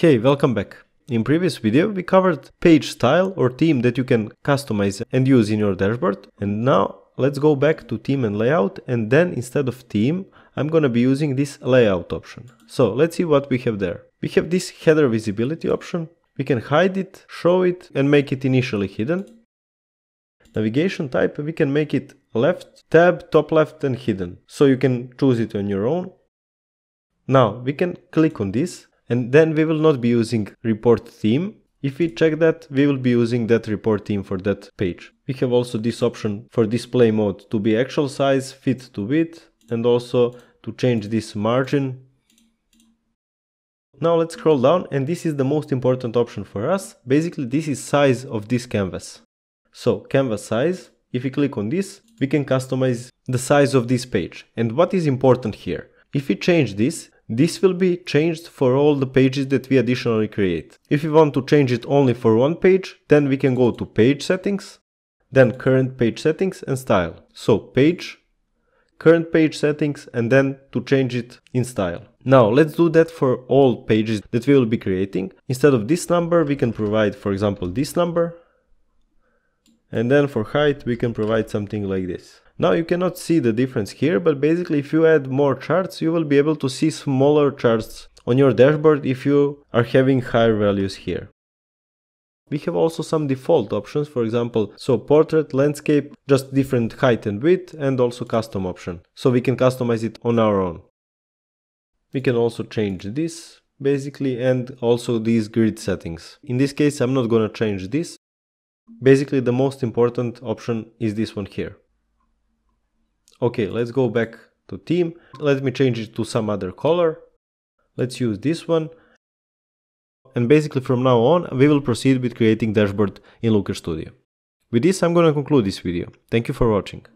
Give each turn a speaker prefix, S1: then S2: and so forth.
S1: Hey, welcome back. In previous video we covered page style or theme that you can customize and use in your dashboard and now let's go back to theme and layout and then instead of theme I'm gonna be using this layout option. So let's see what we have there. We have this header visibility option. We can hide it, show it and make it initially hidden. Navigation type we can make it left, tab, top left and hidden. So you can choose it on your own. Now we can click on this and then we will not be using report theme. If we check that, we will be using that report theme for that page. We have also this option for display mode to be actual size, fit to width, and also to change this margin. Now let's scroll down and this is the most important option for us. Basically this is size of this canvas. So canvas size, if we click on this, we can customize the size of this page. And what is important here? If we change this, this will be changed for all the pages that we additionally create. If we want to change it only for one page, then we can go to page settings, then current page settings and style. So page, current page settings and then to change it in style. Now let's do that for all pages that we will be creating. Instead of this number, we can provide, for example, this number. And then for height, we can provide something like this. Now you cannot see the difference here, but basically if you add more charts, you will be able to see smaller charts on your dashboard if you are having higher values here. We have also some default options, for example, so portrait, landscape, just different height and width, and also custom option. So we can customize it on our own. We can also change this, basically, and also these grid settings. In this case, I'm not gonna change this. Basically, the most important option is this one here. Okay, let's go back to theme. Let me change it to some other color. Let's use this one. And basically from now on, we will proceed with creating dashboard in Looker Studio. With this, I'm gonna conclude this video. Thank you for watching.